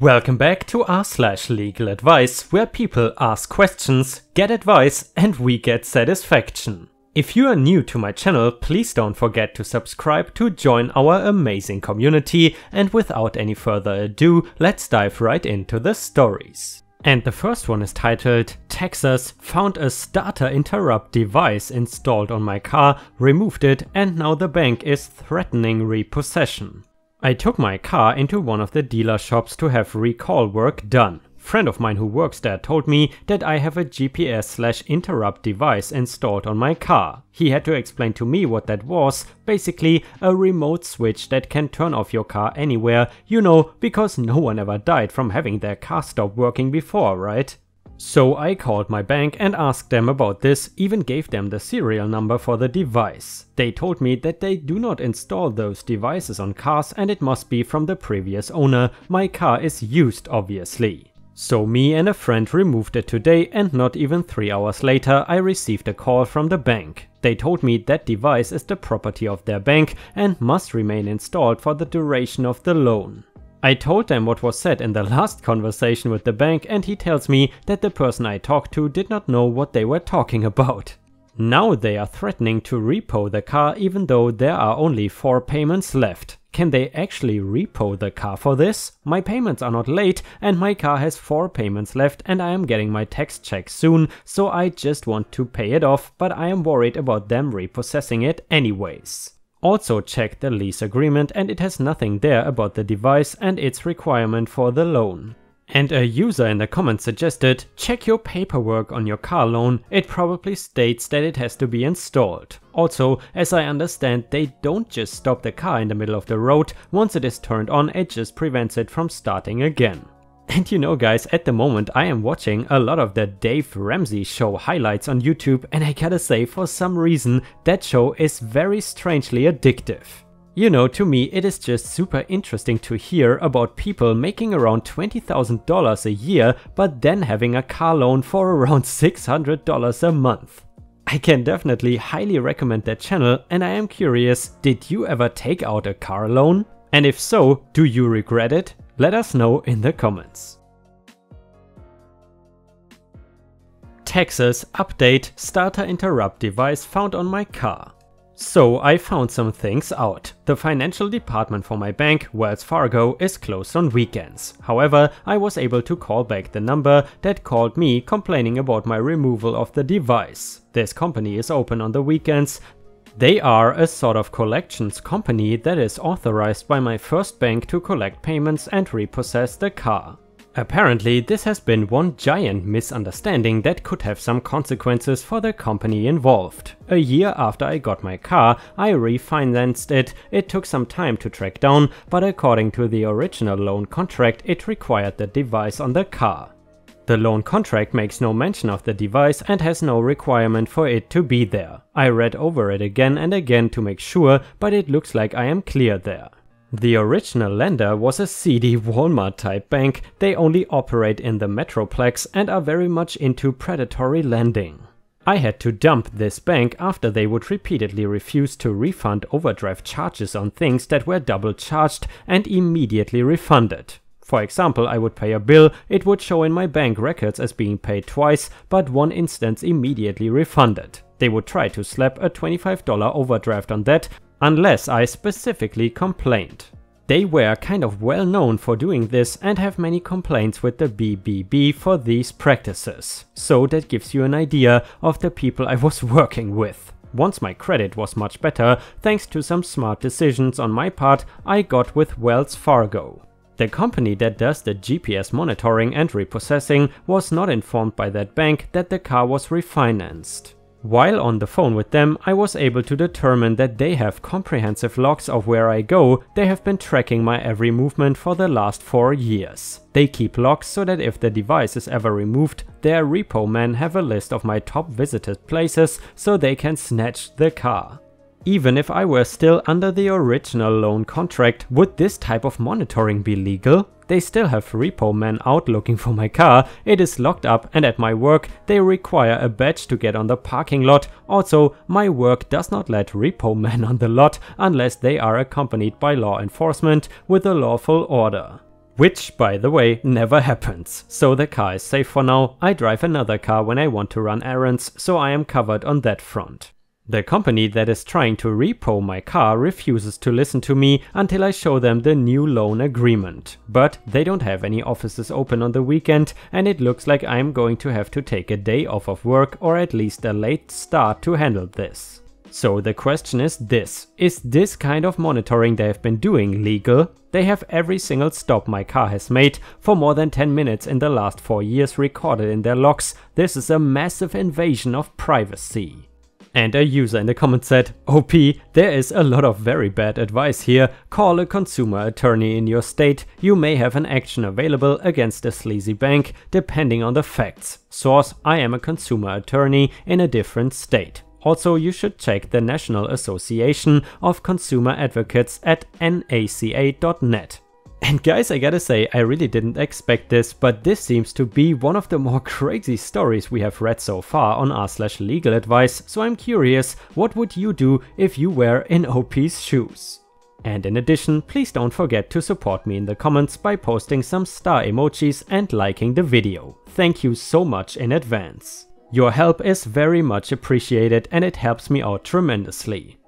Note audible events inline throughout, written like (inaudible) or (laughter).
Welcome back to r slash legal advice, where people ask questions, get advice, and we get satisfaction. If you are new to my channel, please don't forget to subscribe to join our amazing community, and without any further ado, let's dive right into the stories. And the first one is titled Texas found a starter interrupt device installed on my car, removed it, and now the bank is threatening repossession. I took my car into one of the dealer shops to have recall work done. Friend of mine who works there told me that I have a GPS slash interrupt device installed on my car. He had to explain to me what that was, basically a remote switch that can turn off your car anywhere, you know, because no one ever died from having their car stop working before, right? So I called my bank and asked them about this, even gave them the serial number for the device. They told me that they do not install those devices on cars and it must be from the previous owner. My car is used obviously. So me and a friend removed it today and not even 3 hours later I received a call from the bank. They told me that device is the property of their bank and must remain installed for the duration of the loan. I told them what was said in the last conversation with the bank and he tells me that the person I talked to did not know what they were talking about. Now they are threatening to repo the car even though there are only 4 payments left. Can they actually repo the car for this? My payments are not late and my car has 4 payments left and I am getting my tax check soon, so I just want to pay it off, but I am worried about them repossessing it anyways. Also check the lease agreement and it has nothing there about the device and its requirement for the loan. And a user in the comments suggested, check your paperwork on your car loan, it probably states that it has to be installed. Also, as I understand, they don't just stop the car in the middle of the road, once it is turned on it just prevents it from starting again. And you know guys, at the moment I am watching a lot of the Dave Ramsey show highlights on YouTube and I gotta say for some reason that show is very strangely addictive. You know, to me it is just super interesting to hear about people making around $20,000 a year but then having a car loan for (laughs) around $600 a month. I can definitely highly recommend that channel and I am curious, did you ever take out a car loan? And if so, do you regret it? Let us know in the comments. Texas update starter interrupt device found on my car. So I found some things out. The financial department for my bank, Wells Fargo, is closed on weekends. However, I was able to call back the number that called me complaining about my removal of the device. This company is open on the weekends, they are a sort of collections company that is authorized by my first bank to collect payments and repossess the car. Apparently this has been one giant misunderstanding that could have some consequences for the company involved. A year after I got my car, I refinanced it, it took some time to track down, but according to the original loan contract it required the device on the car. The loan contract makes no mention of the device and has no requirement for it to be there. I read over it again and again to make sure, but it looks like I am clear there. The original lender was a seedy Walmart type bank, they only operate in the Metroplex and are very much into predatory lending. I had to dump this bank after they would repeatedly refuse to refund overdraft charges on things that were double charged and immediately refunded. For example, I would pay a bill, it would show in my bank records as being paid twice, but one instance immediately refunded. They would try to slap a $25 overdraft on that, unless I specifically complained. They were kind of well known for doing this and have many complaints with the BBB for these practices. So that gives you an idea of the people I was (laughs) working with. Once my credit was much better, thanks to some smart decisions on my part, I got with Wells Fargo. The company that does the GPS monitoring and repossessing was not informed by that bank that the car was refinanced. While on the phone with them, I was able to determine that they have comprehensive logs of where I go, they have been tracking my every movement for the last 4 years. They keep logs so that if the device is ever removed, their repo men have a list of my top visited places so they can snatch the car. Even if I were still under the original loan contract, would this type of monitoring be legal? They still have repo men out looking for my car, it is locked up and at my work they require a badge to get on the parking lot. Also, my work does not let repo men on the lot unless they are accompanied by law enforcement with a lawful order. Which, by the way, never happens. So the car is safe for now. I drive another car when I want to run errands, so I am covered on that front. The company that is trying to repo my car refuses to listen to me until I show them the new loan agreement. But they don't have any offices open on the weekend and it looks like I'm going to have to take a day off of work or at least a late start to handle this. So the question is this, is this kind of monitoring they have been doing legal? They have every single stop my car has made for more than 10 minutes in the last 4 years recorded in their logs. This is a massive invasion of privacy. And a user in the comments said, OP, there is a lot of very bad advice here. Call a consumer attorney in your state. You may have an action available against a sleazy bank, depending on the facts. Source, I am a consumer attorney in a different state. Also, you should check the National Association of Consumer Advocates at naca.net. And guys, I gotta say, I really didn't expect this, but this seems to be one of the more (laughs) crazy stories we have read so far on r slash legal advice, so I'm curious, what would you do if you were in OP's shoes? And in addition, please don't forget to support me in the comments by posting some star emojis and liking the video. Thank you so much in advance. Your help is very much appreciated and it helps me out tremendously.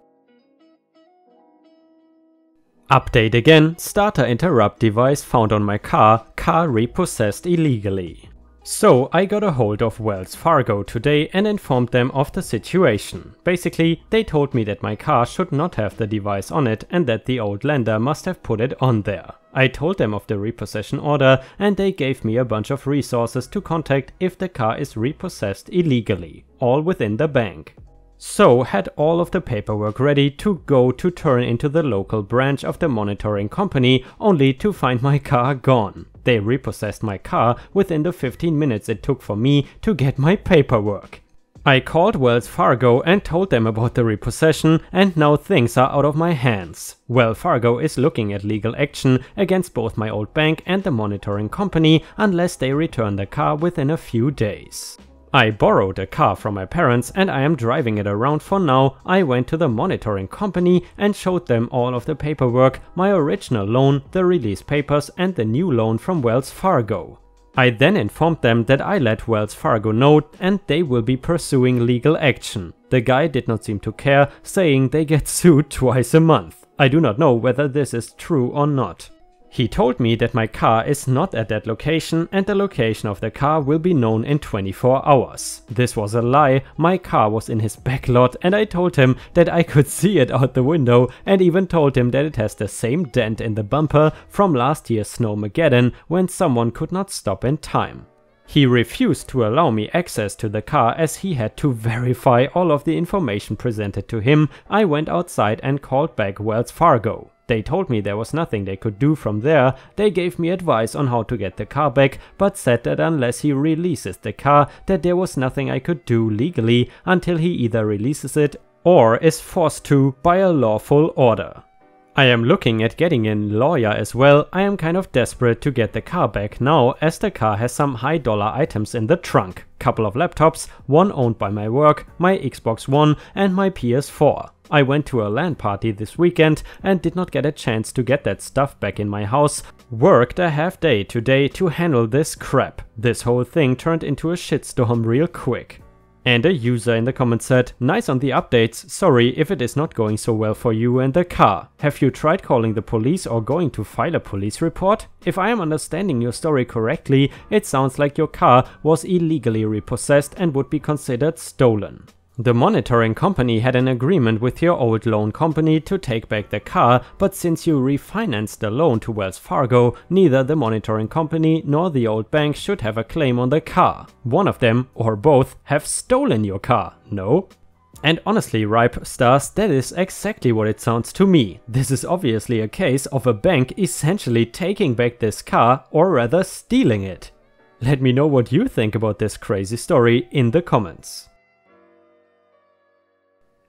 Update again, starter interrupt device found on my car, car repossessed illegally. So I got a hold of Wells Fargo today and informed them of the situation. Basically, they told me that my car should not have the device on it and that the old lender must have put it on there. I told them of the repossession order and they gave me a bunch of resources to contact if the car is repossessed illegally, all within the bank. So had all of the paperwork ready to go to turn into the local branch of the monitoring company only to find my car gone. They repossessed my car within the 15 minutes it took for me to get my paperwork. I called Wells Fargo and told them about the repossession and now things are out of my hands. Wells Fargo is looking at legal action against both my old bank and the monitoring company unless they return the car within a few days. I borrowed a car from my parents and I am driving it around for now. I went to the monitoring company and showed them all of the paperwork, my original loan, the release papers and the new loan from Wells Fargo. I then informed them that I let Wells Fargo know and they will be pursuing legal action. The guy did not seem to care, saying they get (laughs) sued twice a month. I do not know whether this is true or not. He told me that my car is not at that location and the location of the car will be known in 24 hours. This was a lie, my car was in his back lot and I told him that I could (laughs) see it out the window and even told him that it has the same dent in the bumper from last year's Snowmageddon when someone could not stop in time. He refused to allow me access to the car as he had to verify all of the information presented to him. I went outside and called back Wells Fargo. They told me there was nothing they could do from there, they gave me advice on how to get the car back, but said that unless he releases the car, that there was nothing I could do legally until he either releases it or is forced to by a lawful order. I am looking at getting a lawyer as well, I am kind of desperate to get the car back now as the car has some high dollar items in the trunk. Couple of laptops, one owned by my work, my Xbox One and my PS4. I went to a LAN party this weekend and did not get a chance to get that stuff back in my house. Worked a half day today to handle this crap. This whole thing turned into a shitstorm real quick. And a user in the comments said, nice on the updates, sorry if it is not going so well for you and the car. Have you tried calling the police or going to file a police report? If I am understanding your story correctly, it sounds like your car was illegally repossessed and would be considered stolen. The monitoring company had an agreement with your old loan company to take back the car, but since you refinanced the loan to Wells Fargo, neither the monitoring company nor the old bank should have a claim on the car. One of them, or both, have stolen your car, no? And honestly, Ripe Stars, that is exactly what it sounds to me. This is obviously a case of a bank essentially taking back this car, or rather stealing it. Let me know what you think about this crazy story in the comments.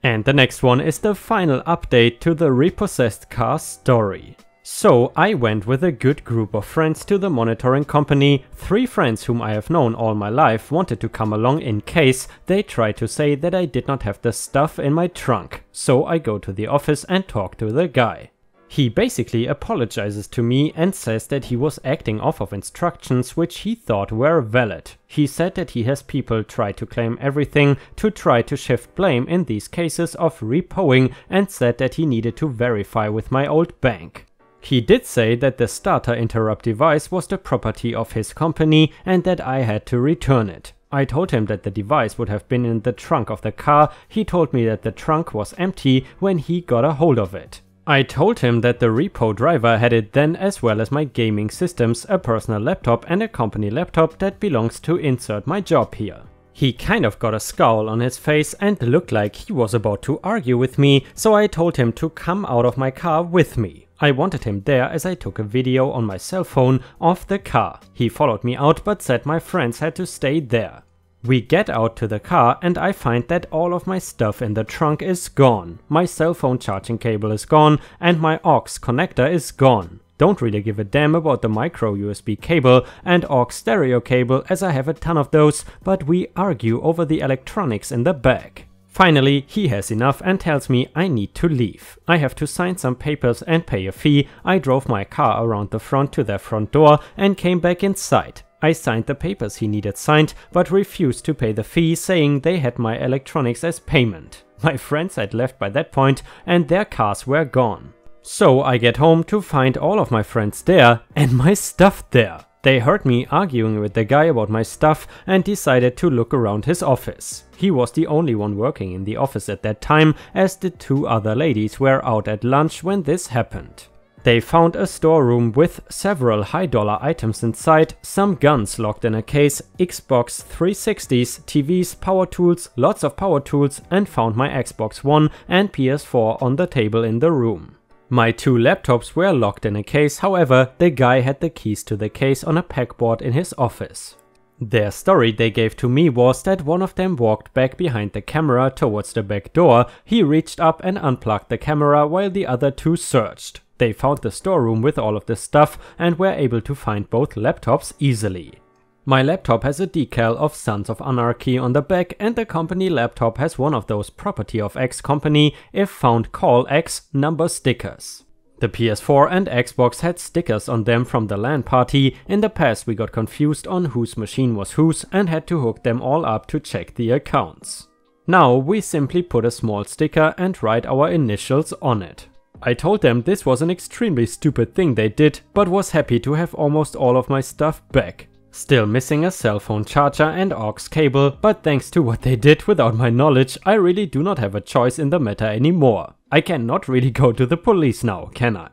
And the next one is the final update to the repossessed car story. So I went with a good group of friends to the monitoring company. Three friends whom I have known all my life wanted to come along in case they tried to say that I did not have the stuff in my trunk. So I go to the office and talk to the guy. He basically apologizes to me and says that he was acting off of instructions which he thought were valid. He said that he has people try to claim everything to try to shift blame in these cases of repoing and said that he needed to verify with my old bank. He did say that the starter interrupt device was the property of his company and that I had to return it. I told him that the device would have been in the trunk of the car. He told me that the trunk was empty when he got a hold of it. I told him that the repo driver had it then as well as my gaming systems, a personal laptop and a company laptop that belongs to insert my job here. He kind of got a scowl on his face and looked like he was about to argue with me, so I told him to come out of my car with me. I wanted him there as I took a video on my cell phone of the car. He followed me out but said my friends had to stay there. We get out to the car and I find that all of my stuff in the trunk is gone. My cell phone charging cable is gone and my aux connector is gone. Don't really give a damn about the micro USB cable and aux stereo cable as I have a ton of those, but we argue over the electronics in the back. Finally, he has enough and tells me I need to leave. I have to sign some papers and pay a fee. I drove my car around the front to their front door and came back inside. I signed the papers he needed signed, but refused to pay the fee, saying they had my electronics as payment. My friends had left by that point and their cars were gone. So I get home to find all of my friends there and my stuff there. They heard me arguing with the guy about my stuff and decided to look around his office. He was the only one working in the office at that time as the two other ladies were out at lunch when this happened. They found a storeroom with several high dollar items inside, some guns locked in a case, Xbox 360s, TVs, power tools, lots of power tools and found my Xbox One and PS4 on the table in the room. My two laptops were locked in a case, however, the guy had the keys to the case on a pegboard in his office. Their story they gave to me was that one of them walked back behind the camera towards the back door, he reached up and unplugged the camera while the other two searched. They found the storeroom with all of this stuff and were able to find both laptops easily. My laptop has a decal of Sons of Anarchy on the back and the company laptop has one of those property of X company if found call X number stickers. The PS4 and Xbox had stickers on them from the LAN party, in the past we got confused on whose machine was whose and had to hook them all up to check the accounts. Now we simply put a small sticker and write our initials on it. I told them this was an extremely stupid thing they did, but was happy to have almost all of my stuff back. Still missing a cell phone charger and aux cable, but thanks to what they did without my knowledge, I really do not have a choice in the matter anymore. I cannot really go to the police now, can I?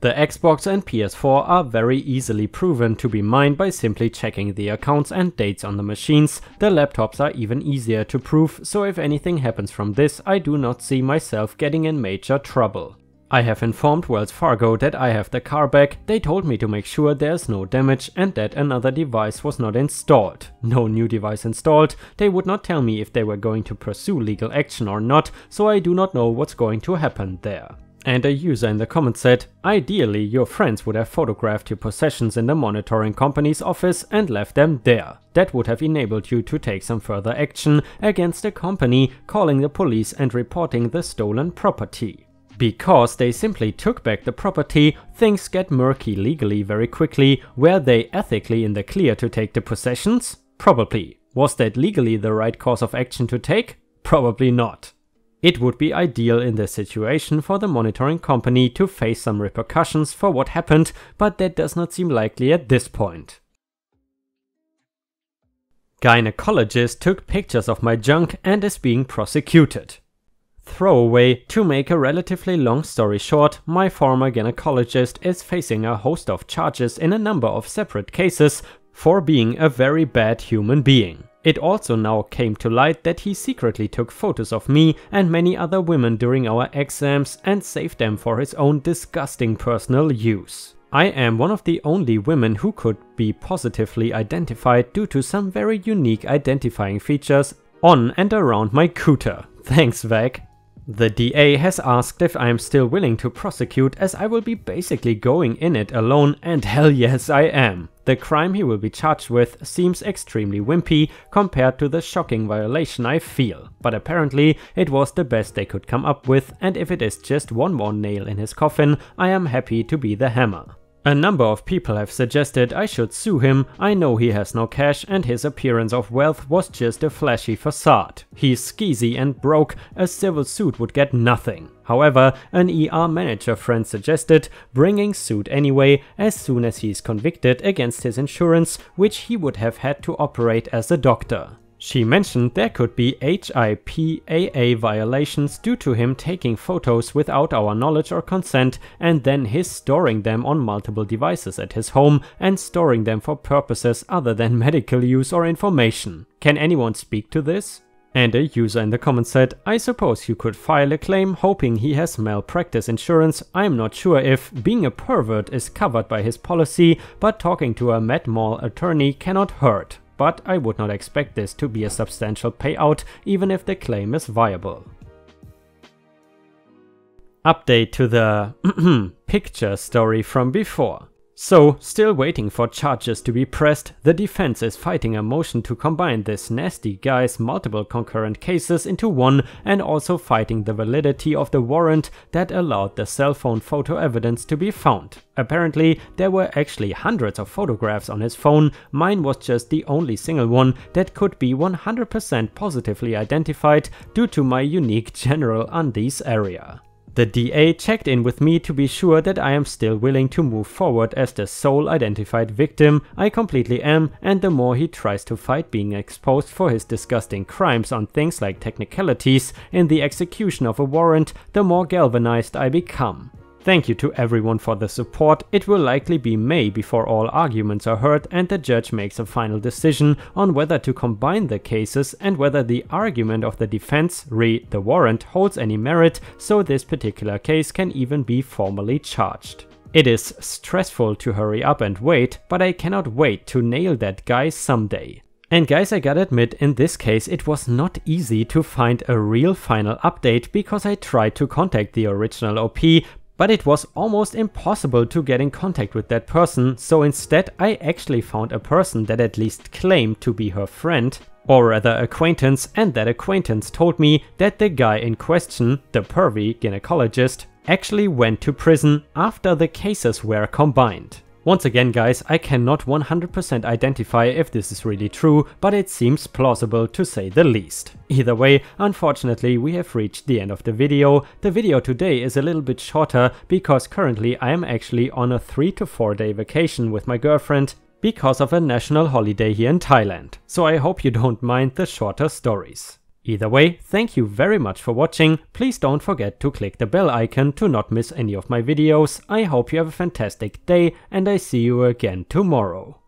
The Xbox and PS4 are very easily proven to be mine by simply checking the accounts and dates on the machines. The laptops are even easier to prove, so if anything happens from this, I do not see myself getting in major trouble. I have informed Wells Fargo that I have the car back, they told me to make sure there's no damage and that another device was not installed. No new device installed, they would not tell me if they were going to pursue legal action or not, so I do not know what's going to happen there. And a user in the comments said, ideally your friends would have photographed your possessions in the monitoring company's office and left them there. That would have enabled you to take some further action against the company, calling the police and reporting the stolen property. Because they simply took back the property, things get murky legally very quickly. Were they ethically in the clear to take the possessions? Probably. Was that legally the right course of action to take? Probably not. It would be ideal in this situation for the monitoring company to face some repercussions for what happened, but that does not seem likely at this point. Gynecologist took pictures of my junk and is being prosecuted. Throwaway, to make a relatively long story short, my former gynecologist is facing a host of charges in a number of separate cases for being a very bad human being. It also now came to light that he secretly took photos of me and many other women during our exams and saved them for his own disgusting personal use. I am one of the only women who could be positively identified due to some very unique identifying features on and around my cooter. Thanks, Vag. The DA has asked if I am still willing to prosecute as I will be basically going in it alone and hell yes I am. The crime he will be charged with seems extremely wimpy compared to the shocking violation I feel, but apparently it was the best they could come up with and if it is just one more nail in his coffin, I am happy to be the hammer. A number of people have suggested I should sue him, I know he has no cash and his appearance of wealth was just a flashy facade. He's skeezy and broke, a civil suit would get nothing. However, an ER manager friend suggested bringing suit anyway as soon as he's convicted against his insurance, which he would have had to operate as a doctor. She mentioned there could be HIPAA violations due to him taking photos without our knowledge or consent and then his storing them on multiple devices at his home and storing them for purposes other than medical use or information. Can anyone speak to this? And a user in the comments said, I suppose you could file a claim hoping he has malpractice insurance. I'm not sure if being a pervert is covered by his policy, but talking to a med mal attorney cannot hurt but I would not expect this to be a substantial payout even if the claim is viable. Update to the (clears throat) picture story from before. So, still waiting for charges to be pressed, the defense is fighting a motion to combine this nasty guy's multiple concurrent cases into one and also fighting the validity of the warrant that allowed the cell phone photo evidence to be found. Apparently, there were actually hundreds of photographs on his phone, mine was just the only single one that could be 100% positively identified due to my unique general undies area. The DA checked in with me to be sure that I am still willing to move forward as the sole identified victim, I completely am, and the more he tries to fight being exposed for his disgusting crimes on things like technicalities in the execution of a warrant, the more galvanized I become. Thank you to everyone for the support. It will likely be May before all arguments are heard and the judge makes a final decision on whether to combine the cases and whether the argument of the defense, re the warrant, holds any merit, so this particular case can even be formally charged. It is stressful to hurry up and wait, but I cannot wait to nail that guy someday. And guys, I gotta admit, in this case it was not easy to find a real final update because I tried to contact the original OP, but it was almost impossible to get in contact with that person, so instead I actually found a person that at least claimed to be her friend, or rather acquaintance, and that acquaintance told me that the guy in question, the pervy gynecologist, actually went to prison after the cases were combined. Once again guys, I cannot 100% identify if this is really true, but it seems plausible to say the least. Either way, unfortunately we have reached the end of the video. The video today is a little bit shorter because currently I am actually on a 3 to 4 day vacation with my girlfriend because of a national holiday here in Thailand. So I hope you don't mind the shorter stories. Either way, thank you very much for watching, please don't forget to click the bell icon to not miss any of my videos, I hope you have a fantastic day and I see you again tomorrow.